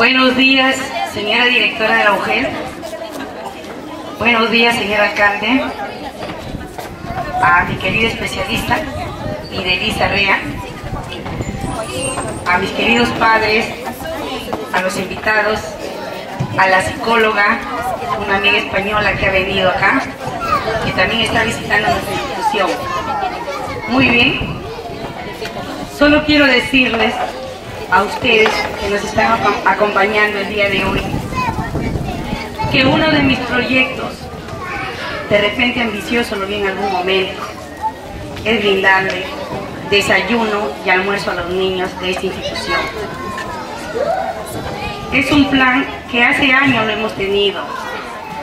Buenos días, señora directora de la UGEL. Buenos días, señor alcalde. A mi querida especialista, Idelisa Rea. A mis queridos padres, a los invitados, a la psicóloga, una amiga española que ha venido acá, que también está visitando nuestra institución. Muy bien. Solo quiero decirles a ustedes que nos están acompañando el día de hoy que uno de mis proyectos, de repente ambicioso lo vi en algún momento, es brindarle desayuno y almuerzo a los niños de esta institución. Es un plan que hace años lo hemos tenido,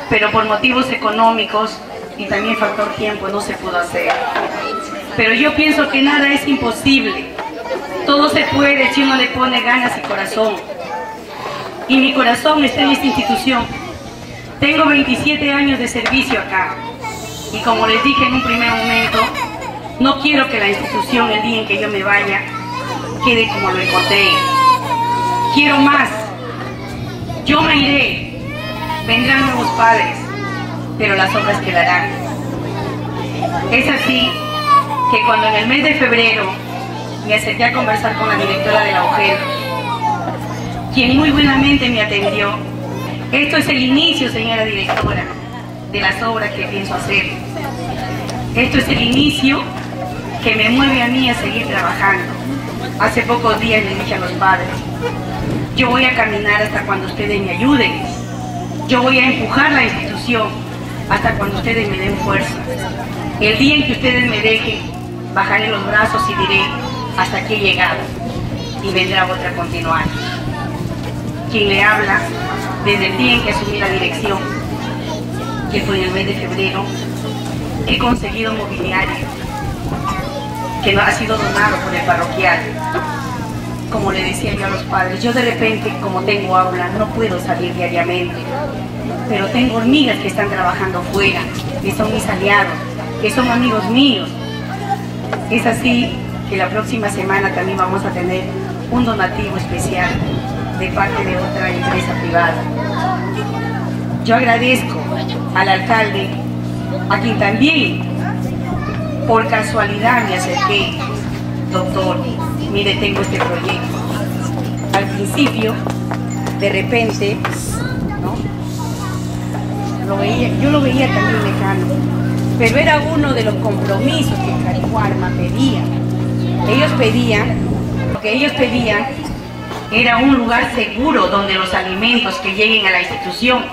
pero por motivos económicos y también factor tiempo no se pudo hacer. Pero yo pienso que nada es imposible. Todo se puede si uno le pone ganas y corazón. Y mi corazón está en esta institución. Tengo 27 años de servicio acá. Y como les dije en un primer momento, no quiero que la institución el día en que yo me vaya quede como lo encontré. Quiero más. Yo me iré. Vendrán nuevos padres, pero las obras quedarán. Es así que cuando en el mes de febrero me acerqué a conversar con la directora de la mujer, quien muy buenamente me atendió, esto es el inicio, señora directora, de las obras que pienso hacer. Esto es el inicio que me mueve a mí a seguir trabajando. Hace pocos días le dije a los padres, yo voy a caminar hasta cuando ustedes me ayuden. Yo voy a empujar la institución hasta cuando ustedes me den fuerza. El día en que ustedes me dejen, bajaré los brazos y diré, hasta aquí he llegado. Y vendrá otra a continuar. Quien le habla, desde el día en que asumí la dirección, que fue en el mes de febrero, he conseguido mobiliario que no ha sido donado por el parroquial. Como le decía yo a los padres, yo de repente, como tengo aula, no puedo salir diariamente, pero tengo hormigas que están trabajando fuera, que son mis aliados, que son amigos míos. Es así que la próxima semana también vamos a tener un donativo especial de parte de otra empresa privada. Yo agradezco al alcalde, a quien también por casualidad me acerqué, doctor, mire, tengo este proyecto. Al principio, de repente, Lo veía, yo lo veía también lejano, pero era uno de los compromisos que Carihuarma pedía. Ellos pedían, lo que ellos pedían era un lugar seguro donde los alimentos que lleguen a la institución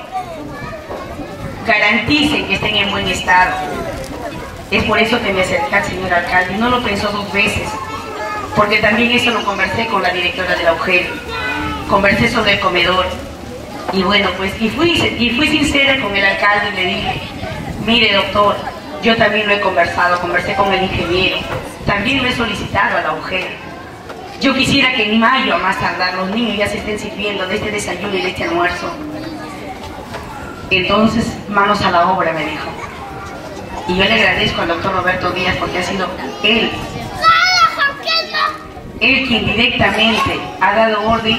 garanticen que estén en buen estado. Es por eso que me acerqué al señor alcalde, no lo pensó dos veces, porque también eso lo conversé con la directora de la UGEL, conversé sobre el comedor, y bueno, pues, y fui, y fui sincera con el alcalde y le dije, mire doctor, yo también lo he conversado, conversé con el ingeniero, también lo he solicitado a la UGEL. Yo quisiera que en mayo, a más tardar, los niños ya se estén sirviendo de este desayuno y de este almuerzo. Entonces, manos a la obra, me dijo. Y yo le agradezco al doctor Roberto Díaz porque ha sido él, él quien directamente ha dado orden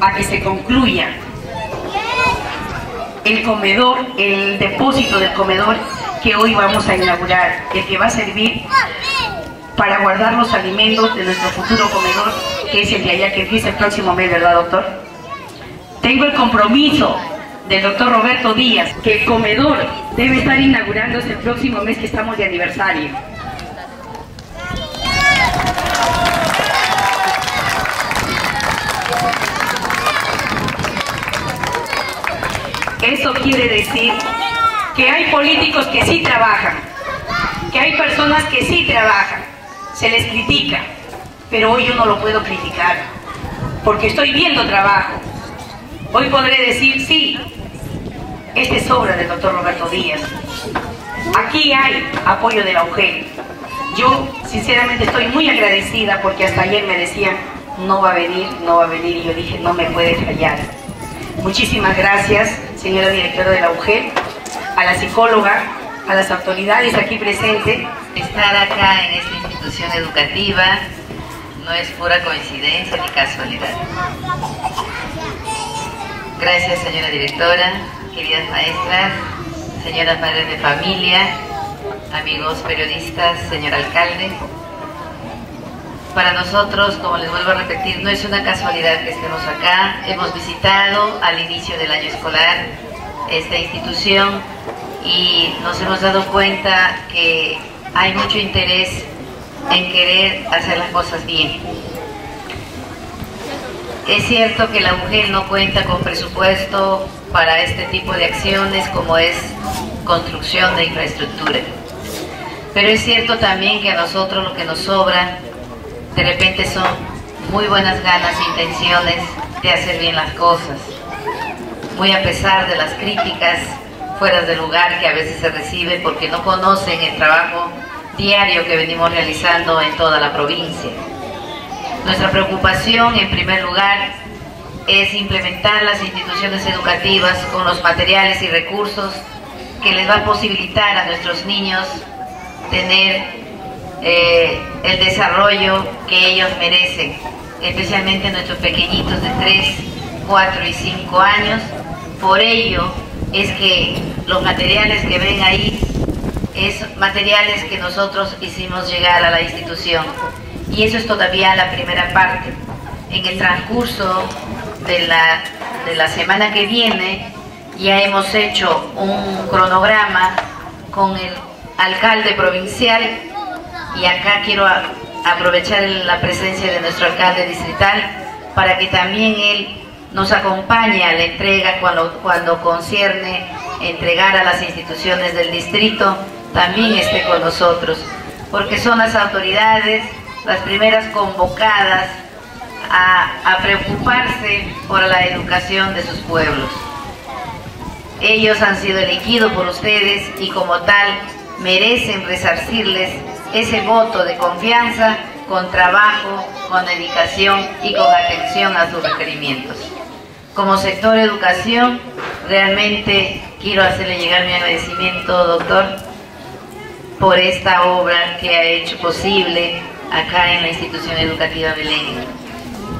a que se concluya el comedor, el depósito del comedor que hoy vamos a inaugurar, el que va a servir para guardar los alimentos de nuestro futuro comedor, que es el de allá que empieza el próximo mes, ¿verdad, doctor? Tengo el compromiso del doctor Roberto Díaz, que el comedor debe estar inaugurándose el próximo mes que estamos de aniversario. Eso quiere decir que hay políticos que sí trabajan, que hay personas que sí trabajan, se les critica, pero hoy yo no lo puedo criticar, porque estoy viendo trabajo. Hoy podré decir, sí, esta es obra del doctor Roberto Díaz. Aquí hay apoyo de la UGEL. Yo sinceramente estoy muy agradecida porque hasta ayer me decían, no va a venir, no va a venir, y yo dije, no me puede fallar. Muchísimas gracias, señora directora de la UGEL, a la psicóloga, a las autoridades aquí presentes. Estar acá en esta institución educativa no es pura coincidencia ni casualidad. Gracias, señora directora, queridas maestras, señoras madres de familia, amigos periodistas, señor alcalde. Para nosotros, como les vuelvo a repetir, no es una casualidad que estemos acá. Hemos visitado al inicio del año escolar esta institución y nos hemos dado cuenta que hay mucho interés en querer hacer las cosas bien. Es cierto que la mujer no cuenta con presupuesto para este tipo de acciones como es construcción de infraestructura. Pero es cierto también que a nosotros lo que nos sobra de repente son muy buenas ganas e intenciones de hacer bien las cosas. Muy a pesar de las críticas fuera de lugar que a veces se recibe porque no conocen el trabajo diario que venimos realizando en toda la provincia. Nuestra preocupación, en primer lugar, es implementar las instituciones educativas con los materiales y recursos que les va a posibilitar a nuestros niños tener eh, el desarrollo que ellos merecen, especialmente nuestros pequeñitos de 3, 4 y 5 años. Por ello es que los materiales que ven ahí es materiales que nosotros hicimos llegar a la institución. Y eso es todavía la primera parte. En el transcurso de la, de la semana que viene ya hemos hecho un cronograma con el alcalde provincial y acá quiero aprovechar la presencia de nuestro alcalde distrital para que también él nos acompañe a la entrega cuando, cuando concierne entregar a las instituciones del distrito, también esté con nosotros, porque son las autoridades las primeras convocadas a preocuparse por la educación de sus pueblos. Ellos han sido elegidos por ustedes y como tal merecen resarcirles ese voto de confianza con trabajo, con dedicación y con atención a sus requerimientos. Como sector educación, realmente quiero hacerle llegar mi agradecimiento, doctor, por esta obra que ha hecho posible acá en la institución educativa Belén.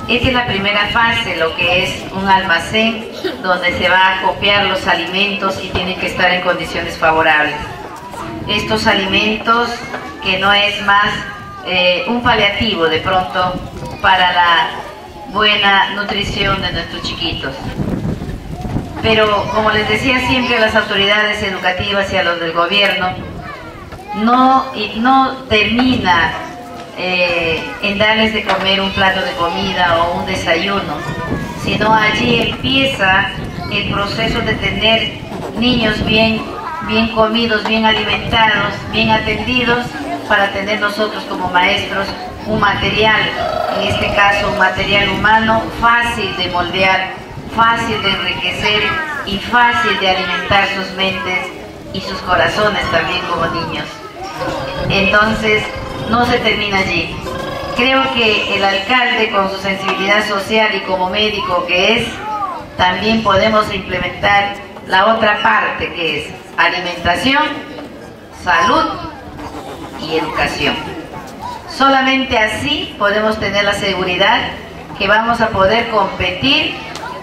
Esta es la primera fase, lo que es un almacén donde se va a copiar los alimentos y tienen que estar en condiciones favorables estos alimentos que no es más eh, un paliativo de pronto para la buena nutrición de nuestros chiquitos. Pero como les decía siempre a las autoridades educativas y a los del gobierno, no, no termina eh, en darles de comer un plato de comida o un desayuno, sino allí empieza el proceso de tener niños bien bien comidos, bien alimentados, bien atendidos, para tener nosotros como maestros un material, en este caso un material humano fácil de moldear, fácil de enriquecer y fácil de alimentar sus mentes y sus corazones también como niños. Entonces, no se termina allí. Creo que el alcalde con su sensibilidad social y como médico que es, también podemos implementar la otra parte que es alimentación, salud y educación. Solamente así podemos tener la seguridad que vamos a poder competir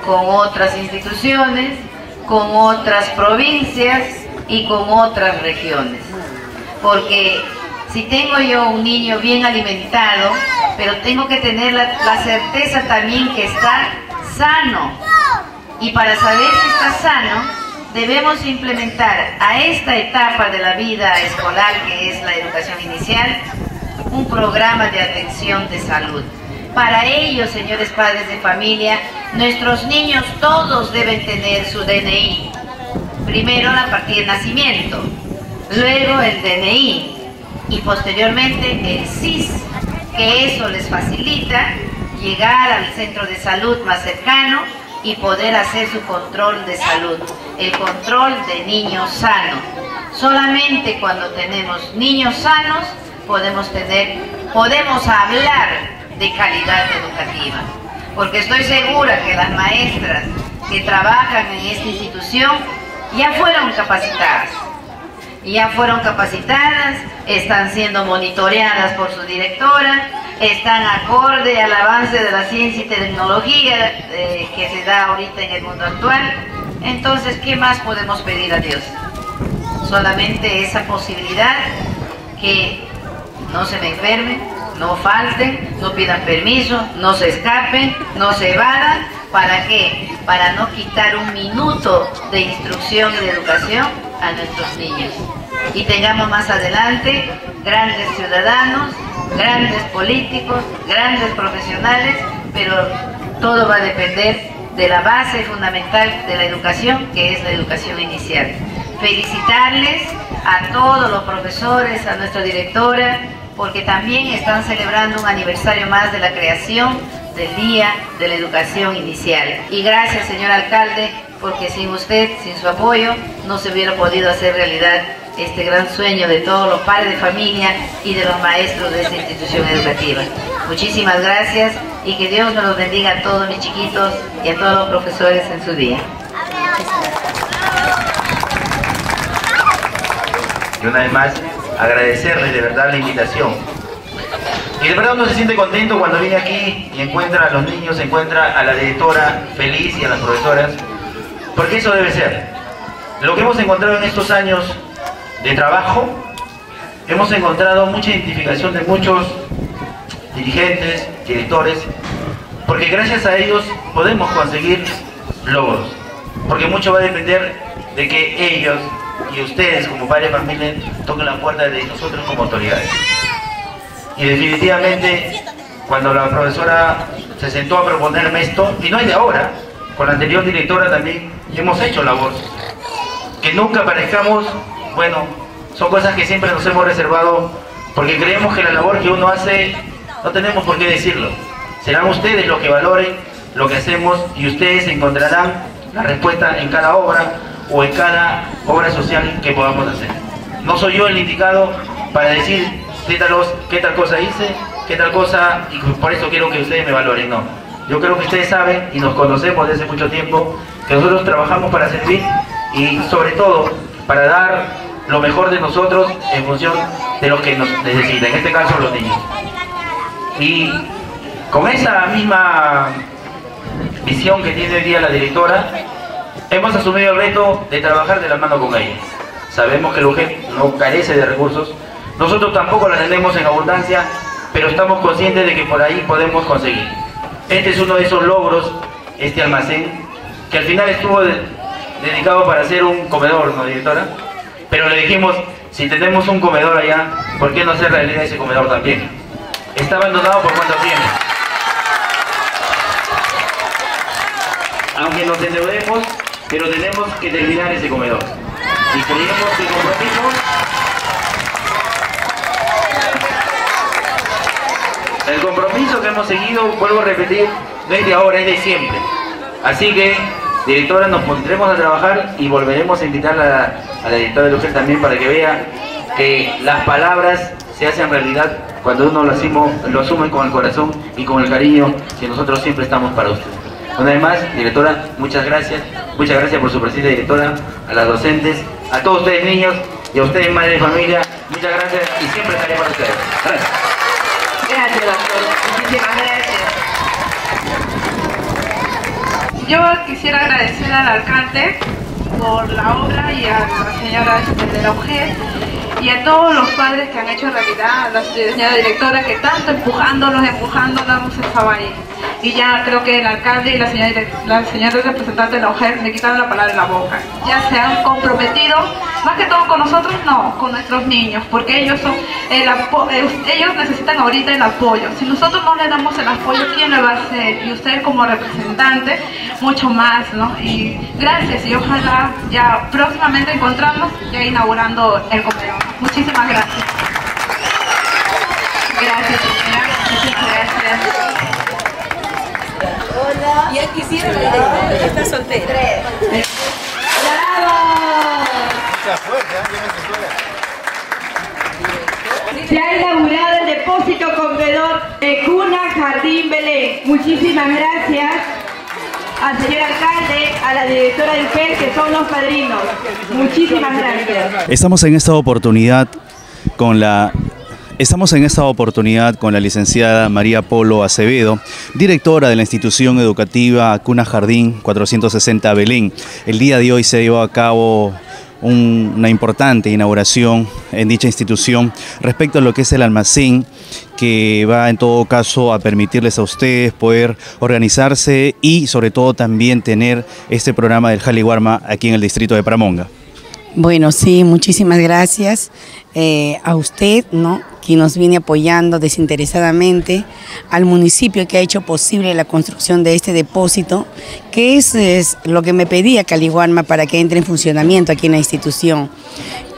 con otras instituciones, con otras provincias y con otras regiones. Porque si tengo yo un niño bien alimentado, pero tengo que tener la, certeza también que está sano. Y para saber si está sano, debemos implementar a esta etapa de la vida escolar, que es la educación inicial, un programa de atención de salud. Para ello, señores padres de familia, nuestros niños todos deben tener su DNI. Primero la partida de nacimiento, luego el DNI y posteriormente el CIS, que eso les facilita llegar al centro de salud más cercano y poder hacer su control de salud, el control de niños sanos. Solamente cuando tenemos niños sanos podemos tener, podemos hablar de calidad educativa. Porque estoy segura que las maestras que trabajan en esta institución ya fueron capacitadas. Ya fueron capacitadas, están siendo monitoreadas por su directora, están acorde al avance de la ciencia y tecnología eh, que se da ahorita en el mundo actual. Entonces, ¿qué más podemos pedir a Dios? Solamente esa posibilidad que no se me enfermen, no falten, no pidan permiso, no se escapen, no se evadan. ¿Para qué? Para no quitar un minuto de instrucción y de educación a nuestros niños. Y tengamos más adelante grandes ciudadanos, grandes políticos, grandes profesionales, pero todo va a depender de la base fundamental de la educación, que es la educación inicial. Felicitarles a todos los profesores, a nuestra directora, porque también están celebrando un aniversario más de la creación del Día de la Educación Inicial. Y gracias, señor alcalde, porque sin usted, sin su apoyo, no se hubiera podido hacer realidad este gran sueño de todos los padres de familia y de los maestros de esta institución educativa. Muchísimas gracias y que Dios nos los bendiga a todos mis chiquitos y a todos los profesores en su día. Y una vez más, agradecerles de verdad la invitación. Y de verdad uno se siente contento cuando viene aquí y encuentra a los niños, encuentra a la directora feliz y a las profesoras, porque eso debe ser. Lo que hemos encontrado en estos años de trabajo, hemos encontrado mucha identificación de muchos dirigentes, directores, porque gracias a ellos podemos conseguir logros, porque mucho va a depender de que ellos y ustedes como padres de familia toquen la puerta de nosotros como autoridades. Y definitivamente, cuando la profesora se sentó a proponerme esto, y no es de ahora, con la anterior directora también hemos hecho labor. Que nunca parezcamos, bueno, son cosas que siempre nos hemos reservado porque creemos que la labor que uno hace no tenemos por qué decirlo. Serán ustedes los que valoren lo que hacemos y ustedes encontrarán la respuesta en cada obra o en cada obra social que podamos hacer. No soy yo el indicado para decir qué qué tal cosa hice, qué tal cosa, y por eso quiero que ustedes me valoren, no. Yo creo que ustedes saben y nos conocemos desde mucho tiempo que nosotros trabajamos para servir y sobre todo para dar lo mejor de nosotros en función de lo que nos necesitan, en este caso los niños. Y con esa misma visión que tiene hoy día la directora, hemos asumido el reto de trabajar de la mano con ella. Sabemos que el UGEP no carece de recursos, nosotros tampoco la tenemos en abundancia, pero estamos conscientes de que por ahí podemos conseguir. Este es uno de esos logros, este almacén, que al final estuvo dedicado para hacer un comedor, ¿no, directora? Pero le dijimos, si tenemos un comedor allá, ¿por qué no hacer realidad ese comedor también? Está abandonado por cuánto tiene. Aunque nos endeudemos, pero tenemos que terminar ese comedor. Y creemos que compromiso El compromiso que hemos seguido, vuelvo a repetir, no es de ahora, es de siempre. Así que, directora, nos pondremos a trabajar y volveremos a invitar a, la directora de Lujer también para que vea que las palabras se hacen realidad cuando uno lo, lo asume con el corazón y con el cariño que nosotros siempre estamos para usted. Una vez más, directora, muchas gracias. Muchas gracias por su presencia, directora, a las docentes, a todos ustedes niños y a ustedes madres de familia. Muchas gracias y siempre estaré para ustedes. Gracias. Gracias. Muchísimas gracias. Yo quisiera agradecer al alcalde por la obra y a la señora de la mujer y a todos los padres que han hecho realidad, a la señora directora que tanto empujándolos, empujándolos estado ahí y ya creo que el alcalde y la señora, la señora representante de la mujer me quitaron la palabra de la boca. Ya se han comprometido, más que todo con nosotros, no, con nuestros niños, porque ellos son el eh, ellos necesitan ahorita el apoyo. Si nosotros no les damos el apoyo, ¿quién lo va a hacer? Y usted como representante, mucho más, ¿no? Y gracias y ojalá ya próximamente encontrarnos ya inaugurando el comedor. Muchísimas gracias. Gracias, señora. Muchas gracias. Hola. Ya quisiera la que está soltera. ¡Bravo! Se ha inaugurado el depósito comedor de Cuna Jardín Belén. Muchísimas gracias al señor alcalde, a la directora de UPEL, que son los padrinos. Muchísimas gracias. Estamos en esta oportunidad con la Estamos en esta oportunidad con la licenciada María Polo Acevedo, directora de la institución educativa Cuna Jardín 460 Belén. El día de hoy se llevó a cabo una importante inauguración en dicha institución respecto a lo que es el almacén que va en todo caso a permitirles a ustedes poder organizarse y sobre todo también tener este programa del Jaliwarma aquí en el distrito de Pramonga. Bueno, sí, muchísimas gracias eh, a usted, ¿no? quien nos viene apoyando desinteresadamente, al municipio que ha hecho posible la construcción de este depósito, que es, es lo que me pedía Caliguarma para que entre en funcionamiento aquí en la institución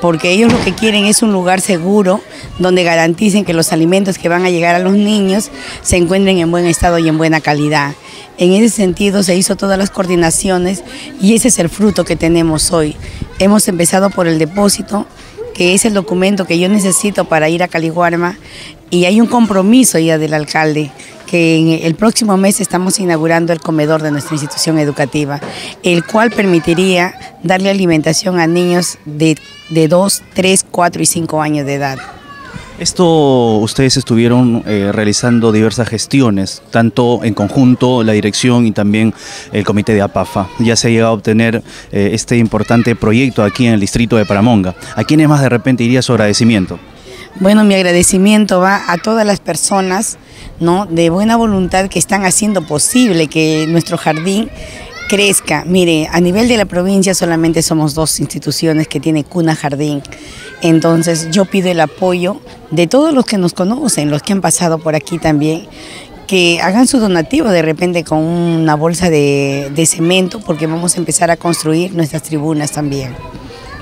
porque ellos lo que quieren es un lugar seguro donde garanticen que los alimentos que van a llegar a los niños se encuentren en buen estado y en buena calidad. En ese sentido se hizo todas las coordinaciones y ese es el fruto que tenemos hoy. Hemos empezado por el depósito, que es el documento que yo necesito para ir a Caliguarma y hay un compromiso ya del alcalde que en el próximo mes estamos inaugurando el comedor de nuestra institución educativa, el cual permitiría darle alimentación a niños de, de 2, 3, 4 y 5 años de edad. Esto ustedes estuvieron eh, realizando diversas gestiones, tanto en conjunto la dirección y también el comité de APAFA. Ya se ha llegado a obtener eh, este importante proyecto aquí en el distrito de Paramonga. ¿A quiénes más de repente iría su agradecimiento? Bueno, mi agradecimiento va a todas las personas ¿no? de buena voluntad que están haciendo posible que nuestro jardín crezca. Mire, a nivel de la provincia solamente somos dos instituciones que tienen cuna jardín. Entonces yo pido el apoyo de todos los que nos conocen, los que han pasado por aquí también, que hagan su donativo de repente con una bolsa de, cemento porque vamos a empezar a construir nuestras tribunas también.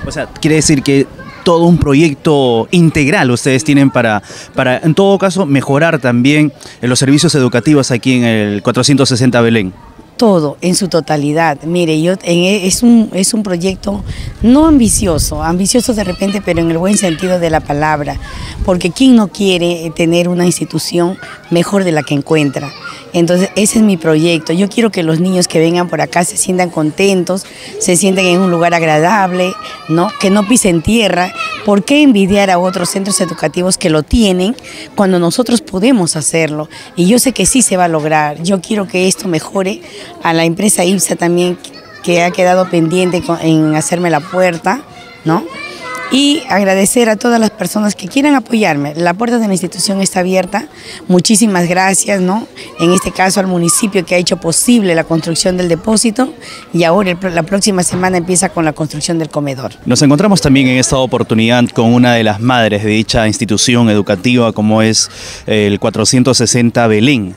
O sea, quiere decir que todo un proyecto integral ustedes tienen para, para en todo caso, mejorar también los servicios educativos aquí en el 460 Belén todo en su totalidad. Mire, yo e, es un, es un proyecto no ambicioso, ambicioso de repente, pero en el buen sentido de la palabra, porque ¿quién no quiere tener una institución mejor de la que encuentra? Entonces, ese es mi proyecto. Yo quiero que los niños que vengan por acá se sientan contentos, se sientan en un lugar agradable, ¿no? Que no pisen tierra. ¿Por qué envidiar a otros centros educativos que lo tienen cuando nosotros podemos hacerlo? Y yo sé que sí se va a lograr. Yo quiero que esto mejore a la empresa IPSA también que ha quedado pendiente en hacerme la puerta, ¿no? Y agradecer a todas las personas que quieran apoyarme. La puerta de la institución está abierta. Muchísimas gracias, ¿no? En este caso al municipio que ha hecho posible la construcción del depósito y ahora la próxima semana empieza con la construcción del comedor. Nos encontramos también en esta oportunidad con una de las madres de dicha institución educativa como es el 460 Belén.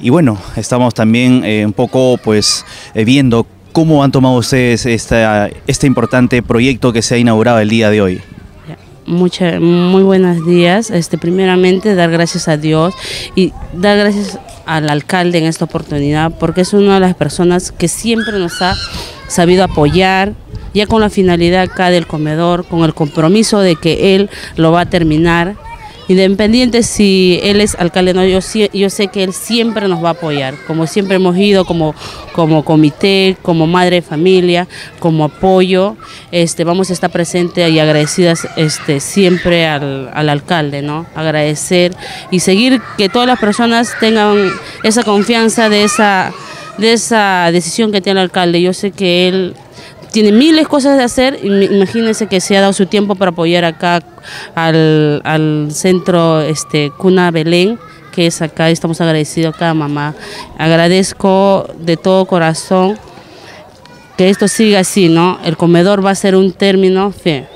Y bueno, estamos también eh, un poco pues eh, viendo ¿Cómo han tomado ustedes este importante proyecto que se ha inaugurado el día de hoy? Muchas, muy buenos días. Este, primeramente, dar gracias a Dios y dar gracias al alcalde en esta oportunidad, porque es una de las personas que siempre nos ha sabido apoyar, ya con la finalidad acá del comedor, con el compromiso de que él lo va a terminar independiente si él es alcalde no, yo, yo sé que él siempre nos va a apoyar, como siempre hemos ido como, como comité, como madre de familia, como apoyo, este, vamos a estar presentes y agradecidas este, siempre al, al alcalde, ¿no? Agradecer y seguir que todas las personas tengan esa confianza de esa, de esa decisión que tiene el alcalde. Yo sé que él tiene miles cosas de hacer. Imagínense que se ha dado su tiempo para apoyar acá al, centro este, Cuna Belén que es acá, estamos agradecidos acá, mamá. Agradezco de todo corazón que esto siga así, ¿no? El comedor va a ser un término fe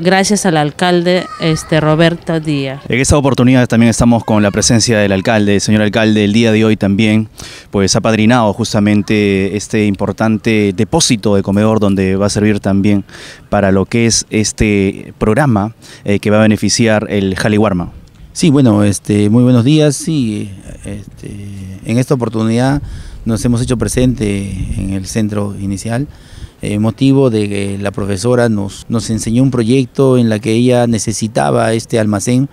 gracias al alcalde este, Roberto Díaz. En esta oportunidad también estamos con la presencia del alcalde. señor alcalde, el día de hoy también pues, ha padrinado justamente este importante depósito de comedor donde va a servir también para lo que es este programa eh, que va a beneficiar el Jaliwarma. Sí, bueno, este, muy buenos días. Sí, este, en esta oportunidad nos hemos hecho presente en el centro inicial eh, motivo de que la profesora nos, nos enseñó un proyecto en la que ella necesitaba este almacén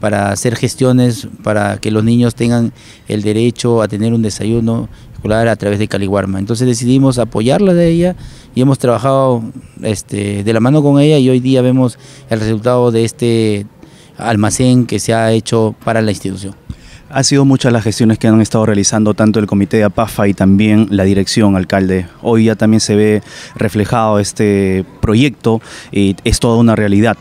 para hacer gestiones para que los niños tengan el derecho a tener un desayuno escolar a través de Caliguarma. Entonces decidimos apoyarla de ella y hemos trabajado este, de la mano con ella y hoy día vemos el resultado de este almacén que se ha hecho para la institución. Ha sido muchas las gestiones que han estado realizando tanto el comité de APAFA y también la dirección, alcalde. Hoy ya también se ve reflejado este proyecto y es toda una realidad.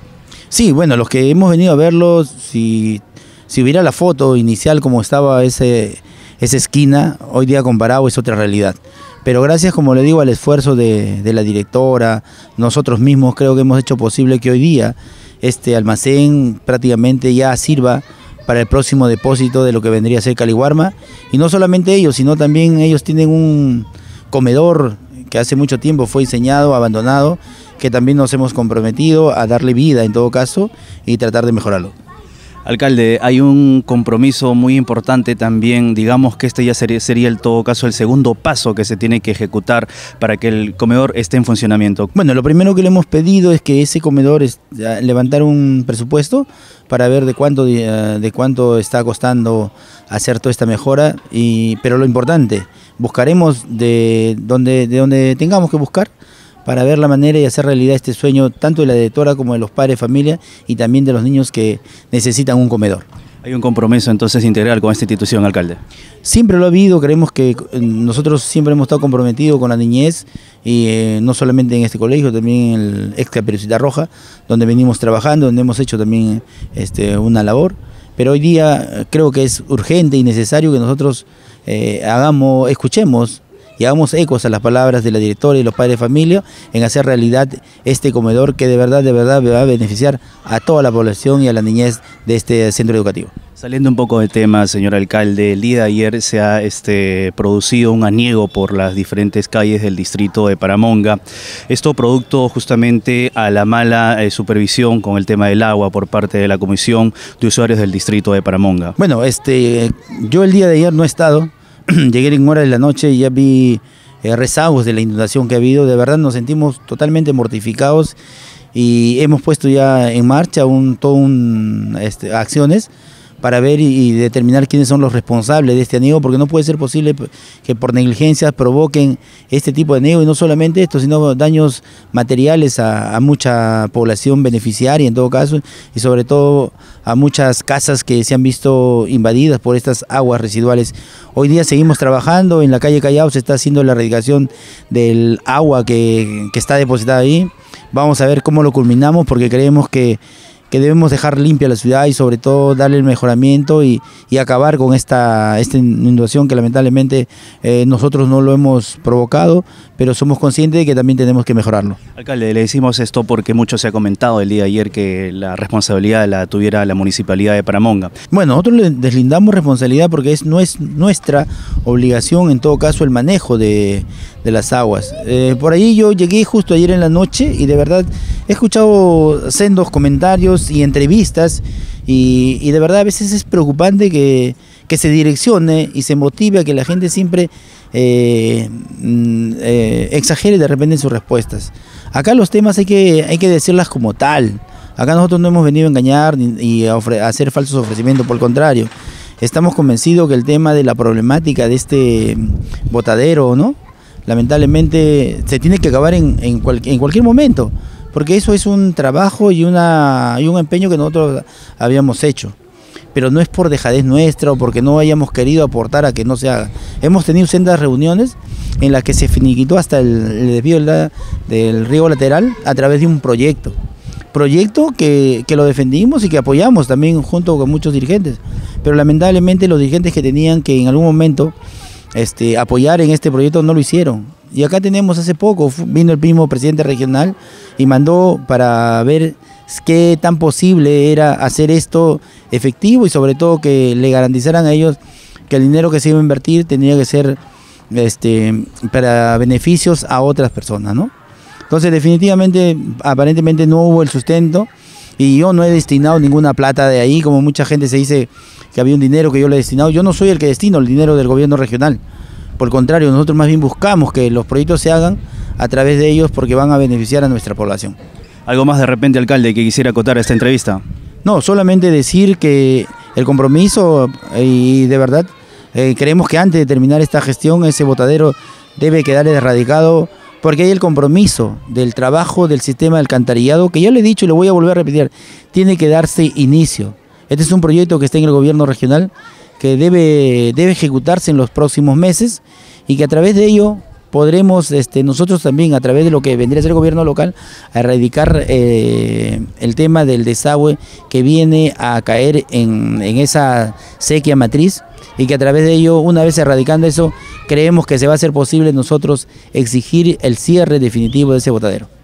Sí, bueno, los que hemos venido a verlo, si, si hubiera la foto inicial como estaba ese, esa esquina, hoy día comparado es otra realidad. Pero gracias, como le digo, al esfuerzo de, de la directora, nosotros mismos creo que hemos hecho posible que hoy día este almacén prácticamente ya sirva para el próximo depósito de lo que vendría a ser Caliwarma. Y no solamente ellos, sino también ellos tienen un comedor que hace mucho tiempo fue diseñado, abandonado, que también nos hemos comprometido a darle vida en todo caso y tratar de mejorarlo. Alcalde, hay un compromiso muy importante también, digamos que este ya sería, sería en todo caso el segundo paso que se tiene que ejecutar para que el comedor esté en funcionamiento. Bueno, lo primero que le hemos pedido es que ese comedor es, levantar un presupuesto para ver de cuánto, de cuánto está costando hacer toda esta mejora, y, pero lo importante, buscaremos de donde, de donde tengamos que buscar para ver la manera y hacer realidad este sueño tanto de la directora como de los padres de familia y también de los niños que necesitan un comedor. ¿Hay un compromiso entonces integral con esta institución, alcalde? Siempre lo ha habido, creemos que eh, nosotros siempre hemos estado comprometidos con la niñez y eh, no solamente en este colegio, también en el ex Caperucita Roja, donde venimos trabajando, donde hemos hecho también este, una labor. Pero hoy día eh, creo que es urgente y necesario que nosotros hagamos, escuchemos y hagamos ecos a las palabras de la directora y los padres de familia en hacer realidad este comedor que de verdad, de verdad va a beneficiar a toda la población y a la niñez de este centro educativo. Saliendo un poco de tema, señor alcalde, el día de ayer se ha este, producido un aniego por las diferentes calles del distrito de Paramonga. Esto producto justamente a la mala eh, supervisión con el tema del agua por parte de la Comisión de Usuarios del distrito de Paramonga. Bueno, este, yo el día de ayer no he estado, llegué en hora de la noche y ya vi eh, rezagos de la inundación que ha habido. De verdad nos sentimos totalmente mortificados y hemos puesto ya en marcha un, todo un, este, acciones para ver y, determinar quiénes son los responsables de este anillo, porque no puede ser posible que por negligencia provoquen este tipo de anillo, y no solamente esto, sino daños materiales a, mucha población beneficiaria en todo caso, y sobre todo a muchas casas que se han visto invadidas por estas aguas residuales. Hoy día seguimos trabajando, en la calle Callao se está haciendo la erradicación del agua que, que está depositada ahí. Vamos a ver cómo lo culminamos porque creemos que que debemos dejar limpia la ciudad y sobre todo darle el mejoramiento y, acabar con esta, esta inundación que lamentablemente eh, nosotros no lo hemos provocado, pero somos conscientes de que también tenemos que mejorarlo. Alcalde, le decimos esto porque mucho se ha comentado el día de ayer que la responsabilidad la tuviera la municipalidad de Paramonga. Bueno, nosotros le deslindamos responsabilidad porque es, no es nuestra obligación en todo caso el manejo de, las aguas. Eh, por ahí yo llegué justo ayer en la noche y de verdad he escuchado sendos comentarios y entrevistas y, de verdad a veces es preocupante que, se direccione y se motive a que la gente siempre eh, mm, eh, exagere de repente en sus respuestas. Acá los temas hay que, hay que decirlas como tal. Acá nosotros no hemos venido a engañar y a, hacer falsos ofrecimientos, por el contrario. Estamos convencidos que el tema de la problemática de este botadero, ¿no? Lamentablemente se tiene que acabar en, en cualquier momento porque eso es un trabajo y, una, y un empeño que nosotros habíamos hecho. Pero no es por dejadez nuestra o porque no hayamos querido aportar a que no se haga. Hemos tenido sendas reuniones en las que se finiquitó hasta el, desvío del, río lateral a través de un proyecto. Proyecto que, que lo defendimos y que apoyamos también junto con muchos dirigentes. Pero lamentablemente los dirigentes que tenían que en algún momento este, apoyar en este proyecto no lo hicieron y acá tenemos hace poco, vino el mismo presidente regional y mandó para ver qué tan posible era hacer esto efectivo y sobre todo que le garantizaran a ellos que el dinero que se iba a invertir tenía que ser este, para beneficios a otras personas, ¿no? Entonces definitivamente, aparentemente no hubo el sustento y yo no he destinado ninguna plata de ahí, como mucha gente se dice que había un dinero que yo le he destinado. Yo no soy el que destino el dinero del gobierno regional. Por el contrario, nosotros más bien buscamos que los proyectos se hagan a través de ellos porque van a beneficiar a nuestra población. ¿Algo más de repente, alcalde, que quisiera acotar esta entrevista? No, solamente decir que el compromiso eh, y de verdad eh, creemos que antes de terminar esta gestión ese botadero debe quedar erradicado porque hay el compromiso del trabajo del sistema de alcantarillado, que ya le he dicho y lo voy a volver a repetir, tiene que darse inicio. Este es un proyecto que está en el gobierno regional, que debe, debe ejecutarse en los próximos meses y que a través de ello podremos este, nosotros también, a través de lo que vendría a ser el gobierno local, erradicar eh, el tema del desagüe que viene a caer en, en esa sequía matriz y que a través de ello, una vez erradicando eso, creemos que se va a ser posible nosotros exigir el cierre definitivo de ese botadero.